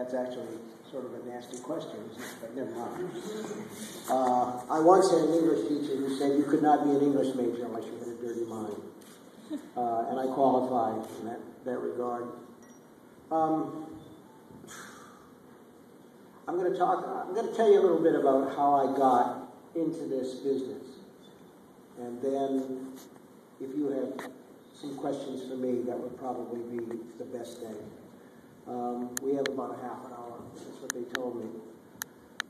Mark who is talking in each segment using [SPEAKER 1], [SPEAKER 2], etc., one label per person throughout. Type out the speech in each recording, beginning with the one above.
[SPEAKER 1] That's actually sort of a nasty question, but never mind. Uh, I once had an English teacher who said you could not be an English major unless you had a dirty mind. Uh, and I qualified in that, that regard. Um, I'm going to talk, I'm going to tell you a little bit about how I got into this business. And then, if you have some questions for me, that would probably be the best thing. Um, we have about a half an hour. That's what they told me.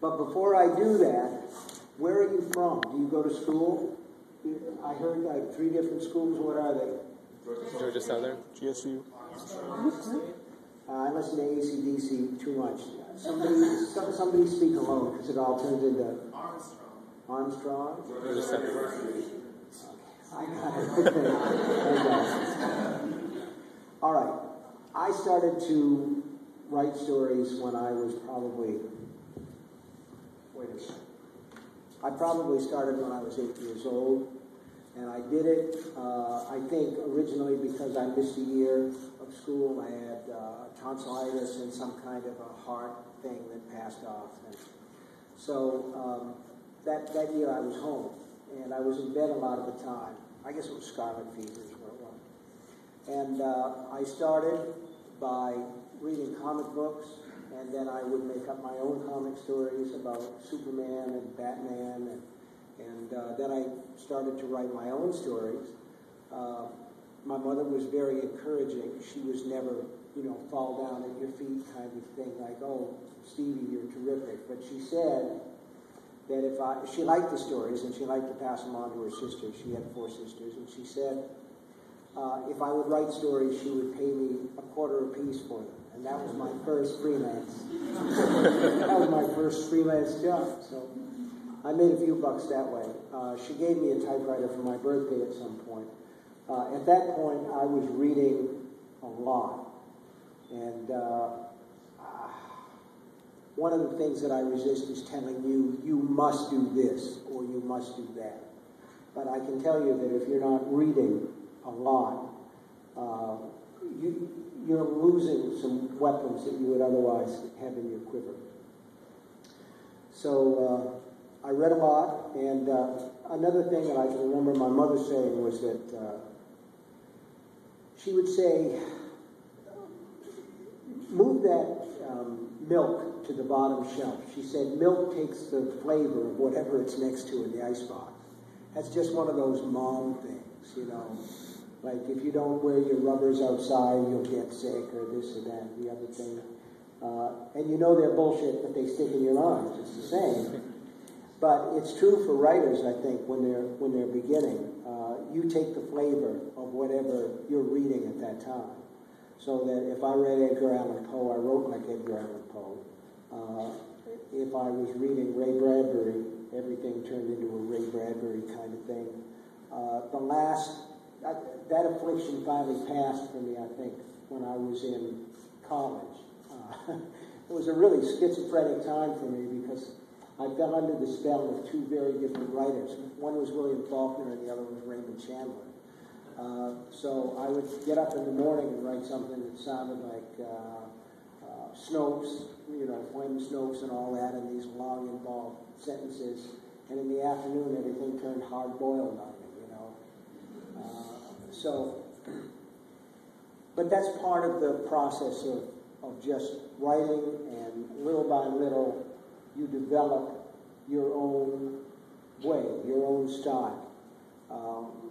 [SPEAKER 1] But before I do that, where are you from? Do you go to school? I heard like three different schools. What are they?
[SPEAKER 2] Georgia Southern, GSU.
[SPEAKER 1] Uh, I listen to ACDC too much. Somebody, some, somebody speak alone because it all turns into Armstrong. Armstrong.
[SPEAKER 2] Georgia Southern.
[SPEAKER 1] I got it. all right. I started to write stories when I was probably. Wait a second. I probably started when I was eight years old. And I did it, uh, I think, originally because I missed a year of school. I had uh, tonsillitis and some kind of a heart thing that passed off. And so um, that, that year I was home, and I was in bed a lot of the time. I guess it was scarlet fever is what it was. And uh, I started by reading comic books, and then I would make up my own comic stories about Superman and Batman and and uh, then I started to write my own stories. Uh, my mother was very encouraging. She was never, you know, fall down at your feet kind of thing, like, oh, Stevie, you're terrific. But she said that if I, she liked the stories and she liked to pass them on to her sisters. She had four sisters, and she said uh, if I would write stories, she would pay me a quarter apiece for them. And that was my first freelance. that was my first freelance job. So I made a few bucks that way. Uh, she gave me a typewriter for my birthday at some point. Uh, at that point, I was reading a lot. And uh, one of the things that I resist is telling you, you must do this or you must do that. But I can tell you that if you're not reading a lot, uh, you, you're losing some weapons that you would otherwise have in your quiver. So, uh, I read a lot, and uh, another thing that I can remember my mother saying was that uh, she would say, move that um, milk to the bottom shelf. She said, milk takes the flavor of whatever it's next to in the icebox. That's just one of those mom things, you know. Like if you don't wear your rubbers outside, you'll get sick, or this or that, the other thing. Uh, and you know they're bullshit, but they stick in your arms. It's the same. But it's true for writers, I think, when they're when they're beginning. Uh, you take the flavor of whatever you're reading at that time. So that if I read Edgar Allan Poe, I wrote like Edgar Allan Poe. Uh, if I was reading Ray Bradbury, everything turned into a Ray Bradbury kind of thing. Uh, the last that, affliction finally passed for me, I think, when I was in college. Uh, it was a really schizophrenic time for me because I fell under the spell of two very different writers. One was William Faulkner and the other was Raymond Chandler. Uh, so I would get up in the morning and write something that sounded like uh, uh, Snopes, you know, Flem Snopes and all that, and these long, involved sentences. And in the afternoon, everything turned hard boiled on me, you know. Uh, so, but that's part of the process of, of just writing, and little by little, you develop your own way, your own style. Um,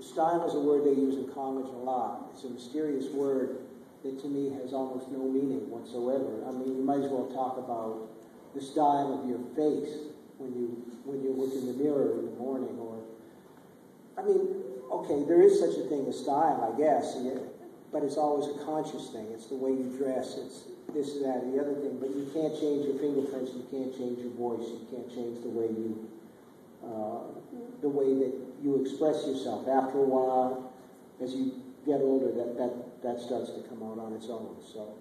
[SPEAKER 1] style is a word they use in college a lot. It's a mysterious word that to me has almost no meaning whatsoever. I mean, you might as well talk about the style of your face when you when you look in the mirror in the morning, or I mean, okay, there is such a thing as style, I guess, but it's always a conscious thing. It's the way you dress. It's this that and the other thing, but you can't change your fingerprints, you can't change your voice, you can't change the way you, uh, the way that you express yourself. After a while, as you get older, that, that, that starts to come out on its own. So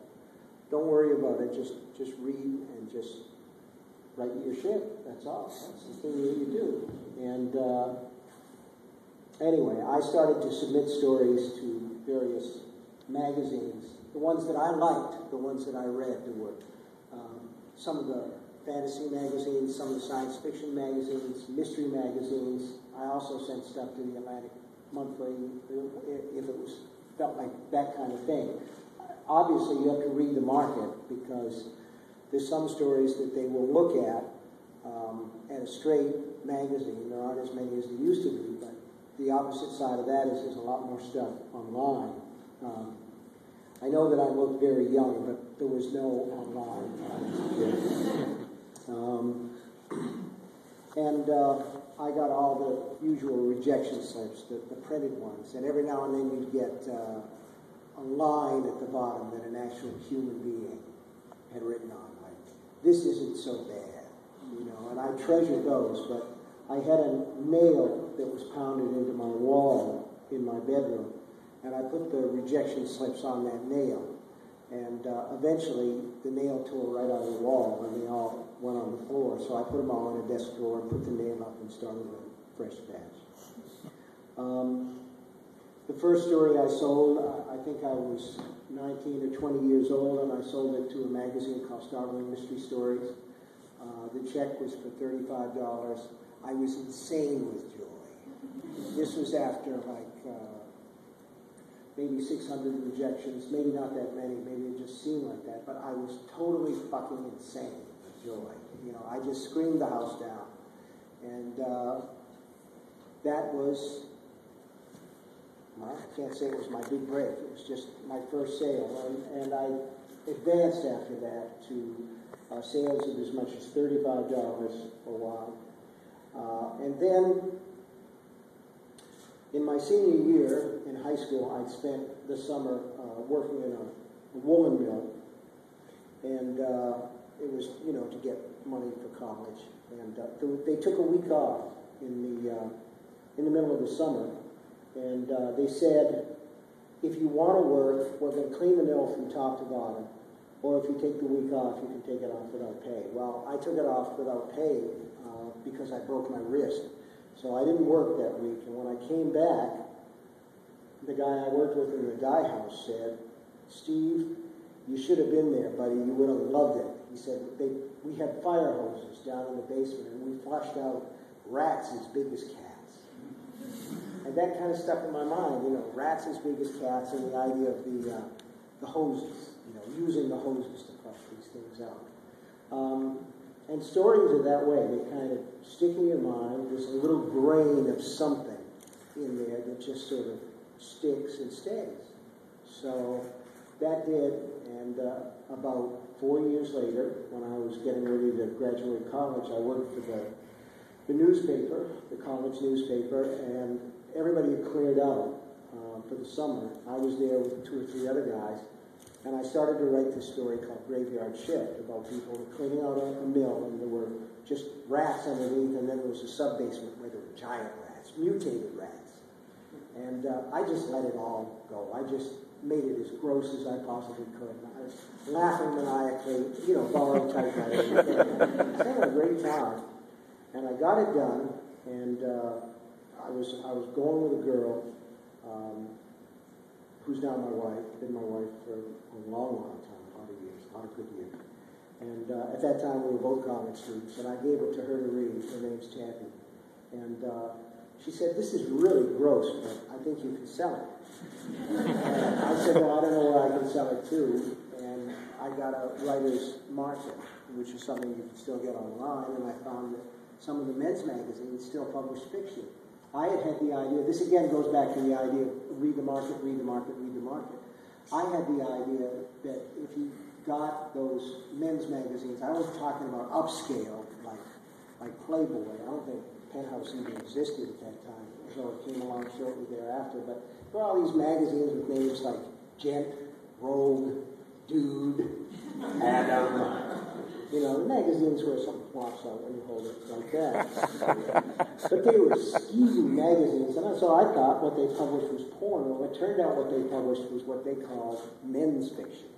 [SPEAKER 1] don't worry about it. Just, just read and just write your shit. That's all. That's the thing that you do. And uh, anyway, I started to submit stories to various magazines the ones that I liked, the ones that I read, there were um, some of the fantasy magazines, some of the science fiction magazines, mystery magazines. I also sent stuff to the Atlantic Monthly if it was felt like that kind of thing. Obviously, you have to read the market because there's some stories that they will look at um, at a straight magazine. There aren't as many as there used to be, but the opposite side of that is there's a lot more stuff online. Um, I know that I look very young, but there was no online. Um, and uh, I got all the usual rejection slips, the, the, printed ones, and every now and then you'd get uh, a line at the bottom that an actual human being had written on, like, this isn't so bad, you know, and I treasure those, but I had a nail that was pounded into my wall in my bedroom, and I put the rejection slips on that nail. And uh, eventually, the nail tore right out of the wall, and they all went on the floor. So I put them all in a desk drawer and put the nail up and started a fresh batch. Um, the first story I sold, I think I was 19 or 20 years old, and I sold it to a magazine called Startling Mystery Stories. Uh, the check was for $35. I was insane with joy. This was after like uh, maybe 600 rejections, maybe not that many, maybe it just seemed like that, but I was totally fucking insane with joy. You know, I just screamed the house down. And uh, that was, well, I can't say it was my big break. It was just my first sale. And, and I advanced after that to uh, sales of as much as $35 for a while. Uh, and then in my senior year in high school, I'd spent the summer uh, working in a, a, woolen mill. And uh, it was, you know, to get money for college. And uh, they took a week off in the, uh, in the middle of the summer. And they said, if you want to work, we're going to clean the mill from top to bottom. Or if you take the week off, you can take it off without pay. Well, I took it off without pay because I broke my wrist. So I didn't work that week. And when I came back, the guy I worked with in the dye house said, Steve, you should have been there, buddy. You would have loved it. He said, they, we had fire hoses down in the basement, and we flushed out rats as big as cats. And that kind of stuck in my mind, you know, rats as big as cats, and the idea of the, uh, the hoses, you know, using the hoses to flush these things out. Um, and stories are that way. They kind of stick in your mind. There's a little grain of something in there that just sort of sticks and stays. So that did. And uh, about four years later, when I was getting ready to graduate college, I worked for the, the newspaper, the college newspaper, and everybody had cleared out uh, for the summer. I was there with two or three other guys. And I started to write this story called Graveyard Shift about people cleaning out a, mill and there were just rats underneath and then there was a sub-basement where there were giant rats, mutated rats. And uh, I just let it all go. I just made it as gross as I possibly could. And I was laughing maniacally, you know, borrowing typewriters. I was having a great time. And I got it done, and uh, I was I was going with a girl um, who's now my wife, been my wife for a long, long time, a lot of years, a lot of good years. And uh, at that time, we were both college students, and I gave it to her to read. Her name's Tabby. And uh, she said, this is really gross, but I think you can sell it. I said, well, I don't know where I can sell it to. And I got a writer's market, which is something you can still get online, and I found that some of the men's magazines still publish fiction. I had had the idea, this again goes back to the idea of read the market, read the market, read the market. I had the idea that if you got those men's magazines, I was talking about upscale, like, like Playboy. I don't think Penthouse even existed at that time, so it came along shortly thereafter. But there were all these magazines with names like Gent, Rogue, Dude, Adam, um, you know, magazines where something pops out when you hold it like that. but they were skeezy magazines, and so I thought what they published was porn. Well, it turned out what they published was what they called men's fiction.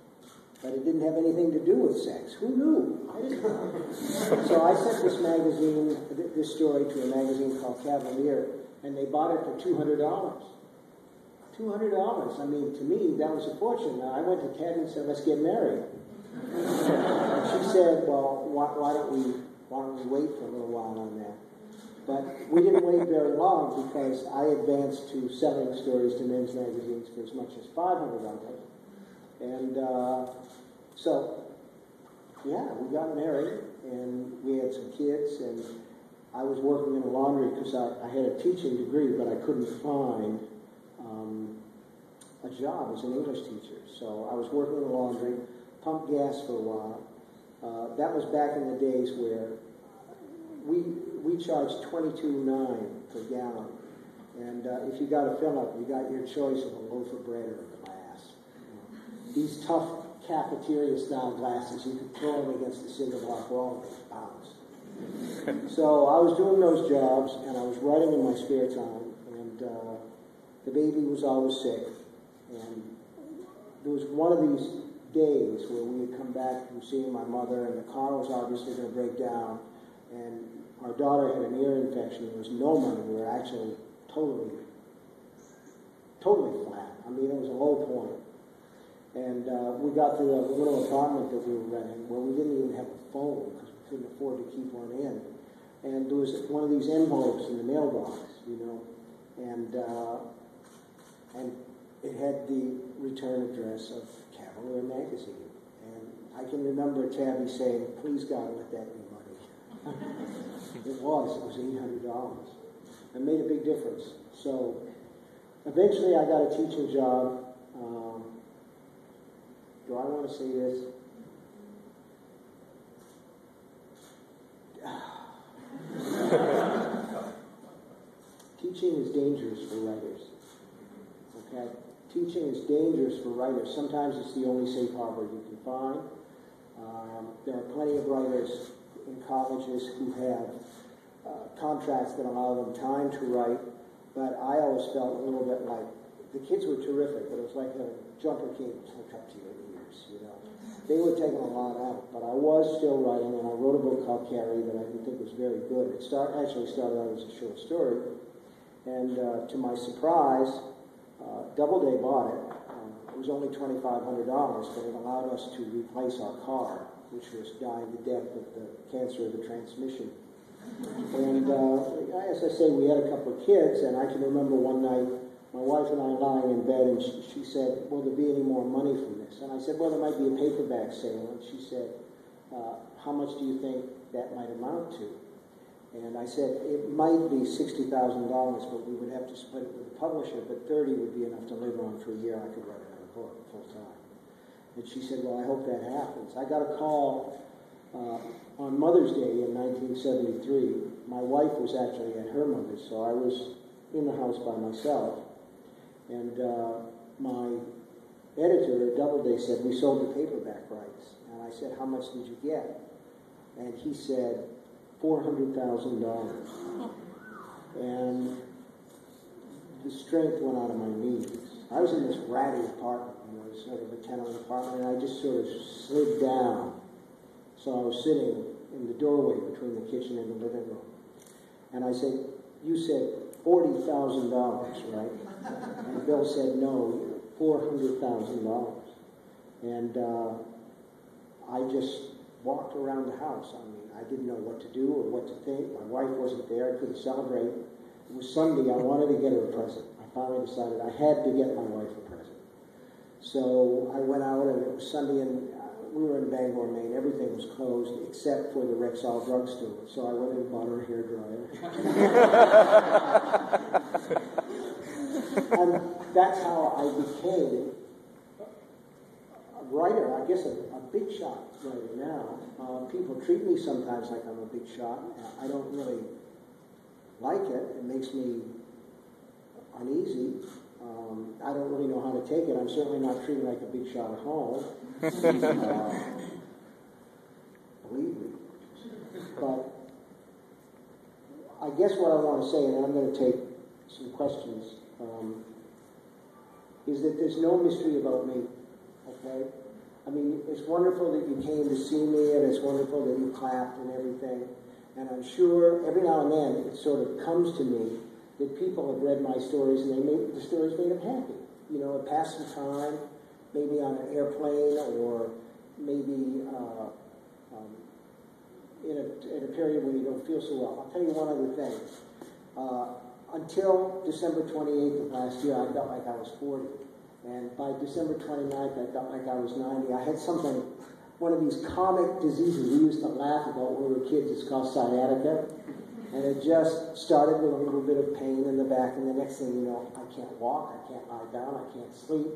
[SPEAKER 1] But it didn't have anything to do with sex. Who knew? I didn't know. so I sent this magazine, this story, to a magazine called Cavalier, and they bought it for $200. $200. Two hundred dollars. I mean, to me, that was a fortune. I went to Ted and said, "Let's get married." She said, "Well, why, why don't we why don't we wait for a little while on that?" But we didn't wait very long because I advanced to selling stories to men's magazines for as much as five hundred dollars, and uh, so yeah, we got married and we had some kids and. I was working in a laundry because I, I had a teaching degree, but I couldn't find um, a job as an English teacher. So I was working in a laundry, pumped gas for a while. Uh, that was back in the days where we we charged twenty two nine per gallon, and uh, if you got a fill up, you got your choice of a loaf of bread or a glass. These tough cafeteria style glasses, you could throw them against the cinder block wall and they bounce. so I was doing those jobs, and I was writing in my spare time, and uh, the baby was always sick. And there was one of these days where we had come back from seeing my mother, and the car was obviously going to break down, and our daughter had an ear infection. There was no money. We were actually totally, totally flat. I mean, it was a low point. And uh, we got to the little apartment that we were renting where we didn't even have a phone because we couldn't afford to keep one in. And there was one of these envelopes in the mailbox, you know, and uh, and it had the return address of Cavalier Magazine. And I can remember Tabby saying, please God, let that be money. it was. It was $800. It made a big difference. So eventually I got a teaching job. Um, do I want to say this? Teaching is dangerous for writers. Okay? Teaching is dangerous for writers. Sometimes it's the only safe harbor you can find. Um, there are plenty of writers in colleges who have uh, contracts that allow them time to write, but I always felt a little bit like the kids were terrific, but it was like a jumper cable hooked up to your ears, you know. They were taking a lot out, but I was still writing, and I wrote a book called Carrie that I didn't think was very good. It start, actually started out as a short story, and uh, to my surprise, uh, Doubleday bought it. Um, it was only $2,500, but it allowed us to replace our car, which was dying to death with the cancer of the transmission. And uh, as I say, we had a couple of kids, and I can remember one night my wife and I lying in bed, and she, she said, Will there be any more money from this? And I said, Well, there might be a paperback sale. And she said, uh, How much do you think that might amount to? And I said, it might be $60,000, but we would have to split it with the publisher, but 30 would be enough to live on for a year. I could write another book full time. And she said, well, I hope that happens. I got a call uh, on Mother's Day in 1973. My wife was actually at her mother's, so I was in the house by myself. And uh, my editor at Doubleday said, we sold the paperback rights. And I said, how much did you get? And he said, $400,000. And the strength went out of my knees. I was in this ratty apartment, you know, sort of a tenement apartment, and I just sort of slid down. So I was sitting in the doorway between the kitchen and the living room. And I said, You said $40,000, right? And Bill said, No, $400,000. And uh, I just walked around the house. I mean, I didn't know what to do or what to think. My wife wasn't there. I couldn't celebrate. It was Sunday. I wanted to get her a present. I finally decided I had to get my wife a present. So I went out, and it was Sunday, and uh, we were in Bangor, Maine. Everything was closed except for the Rexall drugstore. So I went and bought her a hair dryer. and that's how I became writer, I guess a, a big shot writer now. Uh, people treat me sometimes like I'm a big shot. I don't really like it. It makes me uneasy. Um, I don't really know how to take it. I'm certainly not treated like a big shot at home. uh, believe me. But I guess what I want to say, and I'm going to take some questions, um, is that there's no mystery about me. Okay? I mean, it's wonderful that you came to see me, and it's wonderful that you clapped and everything. And I'm sure every now and then it sort of comes to me that people have read my stories and they made, the stories made them happy. you know, pass some time, maybe on an airplane or maybe uh, um, in, a, in a period when you don't feel so well. I'll tell you one other thing. Uh, until December 28th of last year, I felt like I was 40. And by December 29th, I felt like I was 90. I had something, one of these comic diseases we used to laugh about when we were kids. It's called sciatica. And it just started with a little bit of pain in the back, and the next thing you know, I can't walk, I can't lie down, I can't sleep.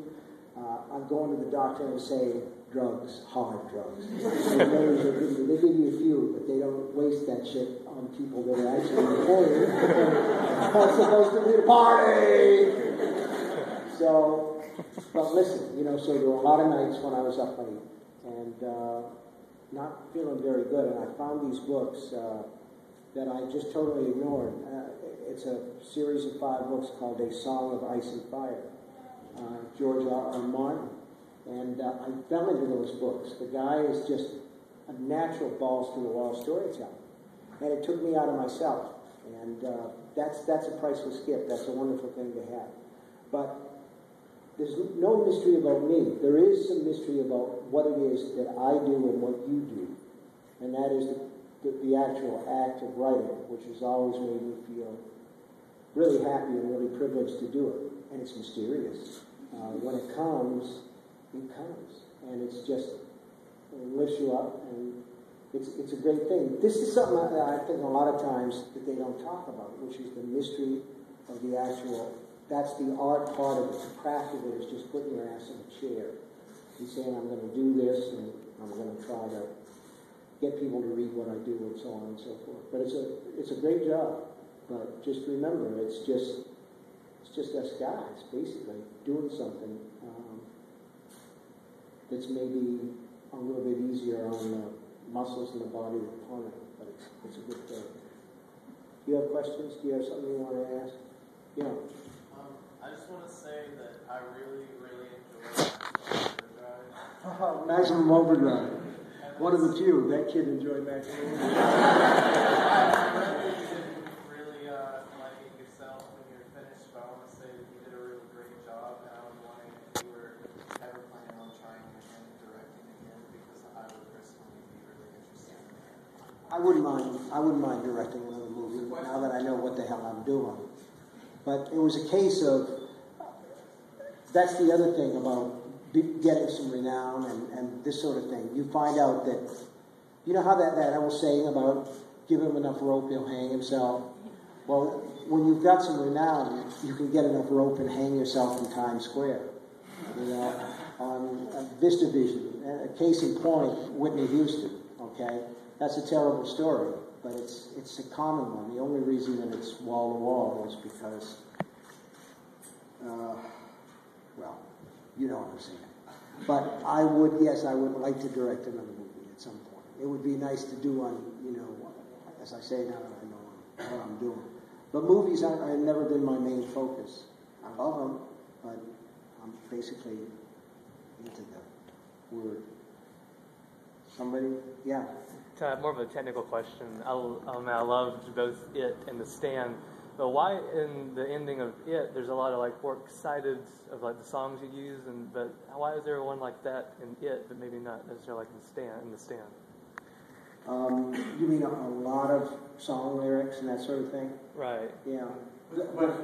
[SPEAKER 1] Uh, I'm going to the doctor and saying, drugs, hard drugs. they, give you a few, but they don't waste that shit on people that are actually in. I'm supposed to be a party! So, but listen, you know, so there were a lot of nights when I was up late and uh, not feeling very good, and I found these books. Uh, that I just totally ignored. Uh, it's a series of five books called A Song of Ice and Fire, uh, George R. R. Martin. And uh, I fell into those books. The guy is just a natural balls to the wall storyteller. And it took me out of myself. And uh, that's, that's a priceless gift. That's a wonderful thing to have. But there's no mystery about me. There is some mystery about what it is that I do and what you do. And that is the the, the actual act of writing, which has always made me feel really happy and really privileged to do it. And it's mysterious. Uh, when it comes, it comes. And it's just, it lifts you up and it's, it's a great thing. This is something that I think a lot of times that they don't talk about, which is the mystery of the actual, that's the art part of it. The craft of it is just putting your ass in a chair and saying, I'm going to do this and I'm going to try to get people to read what I do and so on and so forth. But it's a it's a great job. But just remember, it's just it's just us guys basically doing something um, that's maybe a little bit easier on the muscles in the body the opponent. But it's it's a good thing. Do you have questions? Do you have something you want to ask? Yeah.
[SPEAKER 3] I just want to say that I really, really enjoy Overdrive.
[SPEAKER 1] Maximum Overdrive. One of the few. That kid enjoyed that.
[SPEAKER 3] really uh, yourself when you're finished, but I want to say that you did a really great job, and I was wondering if you were ever planning on trying directing again, because I would personally be really interested in that.
[SPEAKER 1] I wouldn't mind. I wouldn't mind directing another movie now that I know what the hell I'm doing. But it was a case of. That's the other thing about getting some renown and, and this sort of thing. You find out that, you know how that, that old saying about give him enough rope, he'll hang himself? Well, when you've got some renown, you can get enough rope and hang yourself in Times Square. You know, on Vista Vision, a case in point, Whitney Houston. Okay, that's a terrible story, but it's it's a common one. The only reason that it's wall to wall is because, uh, well, you know what I'm saying. But I would, yes, I would like to direct another movie at some point. It would be nice to do on, you know, as I say now that I know what I'm doing. But movies have never been my main focus. I love them, but I'm basically into the word. Somebody, yeah.
[SPEAKER 4] more of a technical question. I, um, I loved both it and The Stand. But why in the ending of it, there's a lot of like works cited of like the songs you use, and but why is there one like that in it, but maybe not necessarily like in the stand? In the stand.
[SPEAKER 1] Um, you mean a, a, lot of song lyrics and that sort of thing?
[SPEAKER 4] Right.
[SPEAKER 1] Yeah. The, the,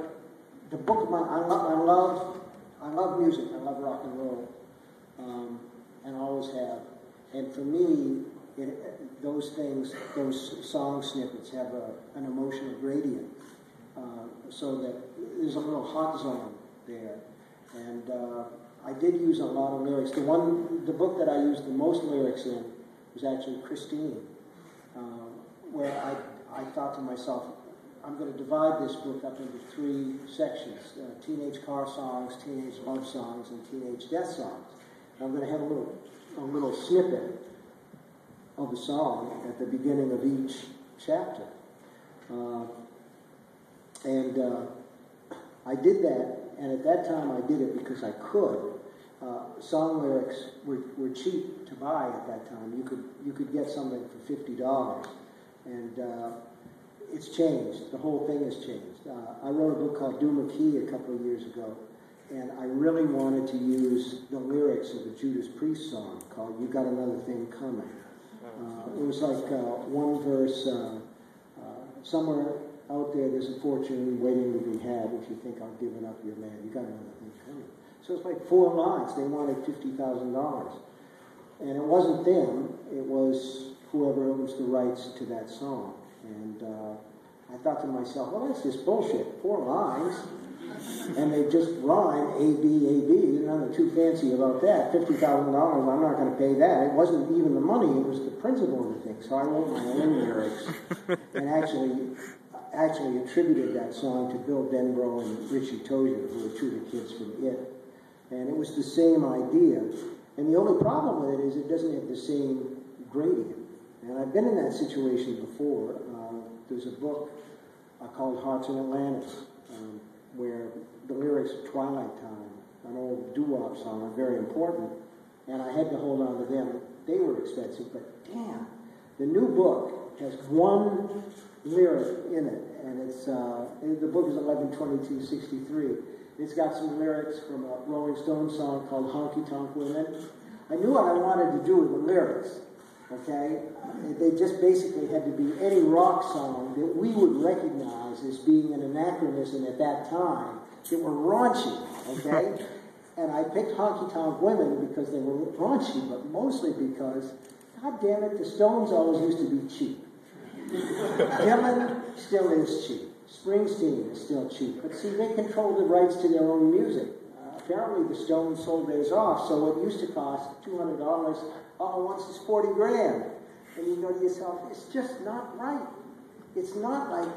[SPEAKER 1] the book of my, I, lo- I love, I love music. I love rock and roll, um, and always have. And for me, it, those things, those song snippets have a, an emotional gradient. Uh, so that there's a little hot zone there. And uh, I did use a lot of lyrics. The one, the book that I used the most lyrics in was actually Christine, um, where I, I thought to myself, I'm going to divide this book up into three sections uh, teenage car songs, teenage love songs, and teenage death songs. And I'm going to have a little, a little snippet of the song at the beginning of each chapter. Uh, and uh, I did that, and at that time I did it because I could. Uh, song lyrics were, were cheap to buy at that time. You could you could get something for fifty dollars, and uh, it's changed. The whole thing has changed. Uh, I wrote a book called Duma Key a couple of years ago, and I really wanted to use the lyrics of the Judas Priest song called "You Got Another Thing Coming." Uh, it was like uh, one verse. Uh, uh, somewhere out there, there's a fortune waiting to be had if you think I've given up your land. You got another thing coming. So it's like four lines. They wanted fifty thousand dollars, and it wasn't them. It was whoever owns the rights to that song. And uh, I thought to myself, well, that's just bullshit. Four lines, and they just rhyme A B A B. Nothing too fancy about that. Fifty thousand dollars. I'm not going to pay that. It wasn't even the money. It was the principle of the thing. So I wrote my own lyrics, and actually actually attributed that song to Bill Denbrough and Richie Tozier, who were two of the kids from It. And it was the same idea. And the only problem with it is it doesn't have the same gradient. And I've been in that situation before. Uh, there's a book uh, called Hearts in Atlantis, um, where the lyrics of Twilight Time, an old doo-wop song, are very important. And I had to hold on to them. They were expensive, but damn, the new book has one lyric in it, and it's uh, the book is 11/22/63. It's got some lyrics from a Rolling Stone song called Honky Tonk Women. I knew what I wanted to do with the lyrics, okay? They just basically had to be any rock song that we would recognize as being an anachronism at that time that were raunchy, okay? and I picked Honky Tonk Women because they were raunchy, but mostly because, god damn it, the Stones always used to be cheap. Dylan still is cheap. Springsteen is still cheap. But see, they control the rights to their own music. Uh, apparently, the Stones sold theirs off, so what used to cost $200 all once is 40 grand. And you go to yourself, it's just not right. It's not like,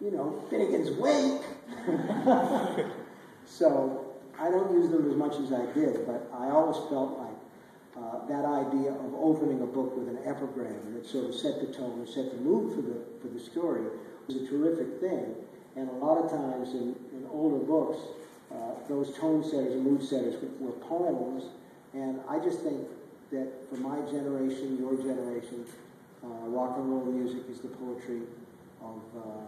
[SPEAKER 1] you know, Finnegans Wake. so I don't use them as much as I did, but I always felt like uh, that idea of opening a book with an epigram that sort of set the tone and set the mood for the, for the story was a terrific thing. And a lot of times in, in older books, uh, those tone setters and mood setters were, poems. And I just think that for my generation, your generation, uh, rock and roll music is the poetry of. Uh,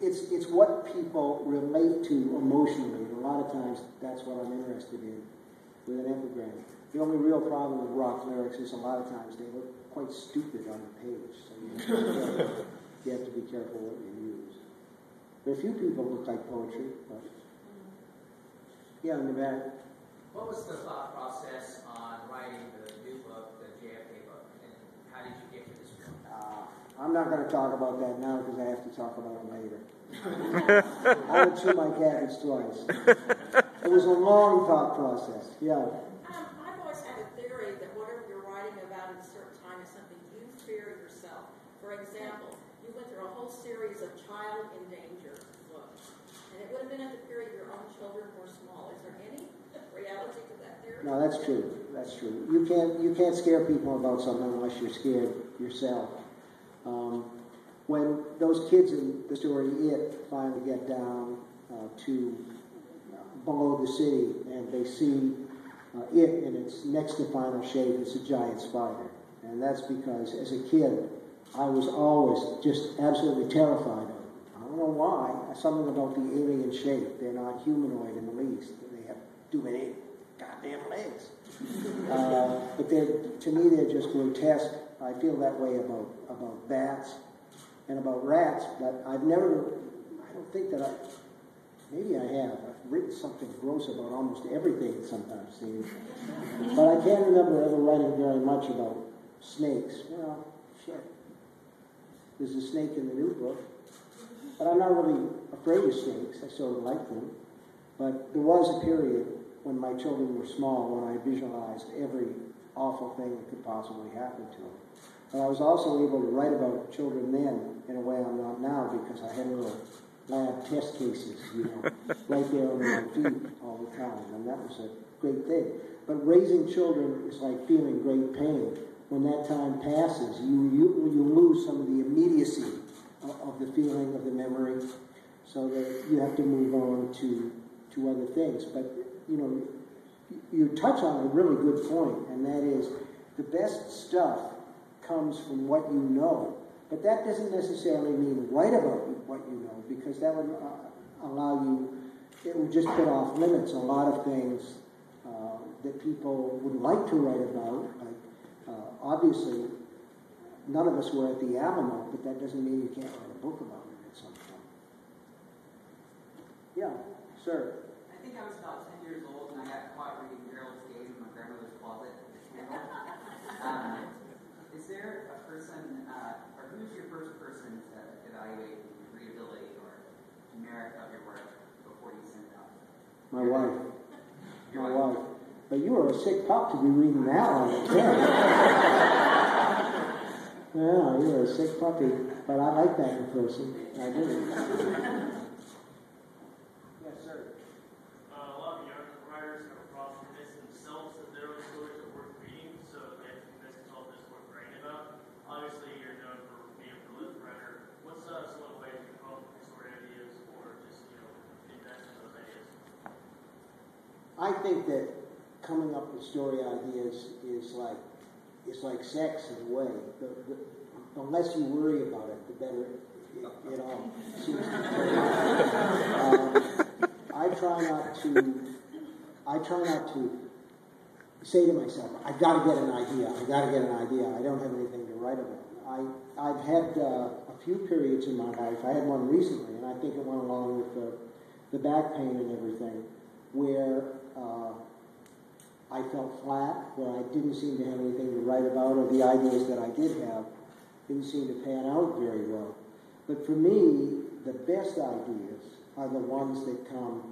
[SPEAKER 1] it's, it's what people relate to emotionally. And a lot of times that's what I'm interested in with an epigram. The only real problem with rock lyrics is a lot of times they look quite stupid on the page. So you have, to, you have to be careful what you use. There are a few people who look like poetry, but yeah, in the back.
[SPEAKER 5] What was the thought process on writing the new book, the JFK book, and how did you get to this book?
[SPEAKER 1] Uh, I'm not going to talk about that now because I have to talk about it later. I would chew my cabbage twice. It was a long thought process. Yeah.
[SPEAKER 6] For example, you went through a whole series of child in danger books, and it would have been at the period your own children were small. Is there any that?
[SPEAKER 1] No, that's true. That's true. You can't you can't scare people about something unless you're scared yourself. Um, when those kids in the story It finally get down uh, to uh, below the city and they see uh, it in its next to final shape, it's a giant spider. And that's because as a kid, I was always just absolutely terrified of. it. I don't know why. Something about the alien shape. They're not humanoid in the least. They have too many goddamn legs. uh, but to me, they're just grotesque. I feel that way about, about bats and about rats, but I've never, I don't think that I, maybe I have. I've written something gross about almost everything sometimes seems. but I can't remember ever writing very much about snakes. Well, shit. There's a snake in the new book. But I'm not really afraid of snakes. I sort of like them. But there was a period when my children were small when I visualized every awful thing that could possibly happen to them. But I was also able to write about children then in a way I'm not now because I had little lab test cases, you know, right there on my feet all the time. And that was a great thing. But raising children is like feeling great pain when that time passes, you, you, you lose some of the immediacy of, of the feeling of the memory, so that you have to move on to, to other things. But, you know, you touch on a really good point, and that is the best stuff comes from what you know. But that doesn't necessarily mean write about what you know, because that would uh, allow you it would just put off limits a lot of things uh, that people would like to write about. Like, uh, obviously, none of us were at the Alamo, but that doesn't mean you can't write a book about it at some point. Yeah, sir.
[SPEAKER 7] I think I was about 10 years old and I got caught reading Gerald's Game in my grandmother's closet. um, is there a person, uh, or who's your first person to evaluate the readability or merit of your work before you send it out?
[SPEAKER 1] My wife.
[SPEAKER 7] Your
[SPEAKER 1] My
[SPEAKER 7] wife?
[SPEAKER 1] But you were a sick pup to be reading that one. Yeah. yeah, you were a sick puppy. But I like that in person. I do. yes, sir.
[SPEAKER 8] Uh, a lot of young writers have a problem convincing themselves that their own stories are worth reading, so they have to convince themselves that it's worth writing about. Obviously, you're known for being a prolific writer. What's uh, some of the ways you come up with story ideas or just, you know, invest in those ideas?
[SPEAKER 1] I think that coming up with story ideas is like it's like sex in a way. The, the, the less you worry about it, the better it, it all seems to out. Um, I try not to. I try not to say to myself, "I've got to get an idea. I've got to get an idea. I don't have anything to write about." I I've had uh, a few periods in my life. I had one recently, and I think it went along with the the back pain and everything, where. Uh, I felt flat, where I didn't seem to have anything to write about, or the ideas that I did have didn't seem to pan out very well. But for me, the best ideas are the ones that come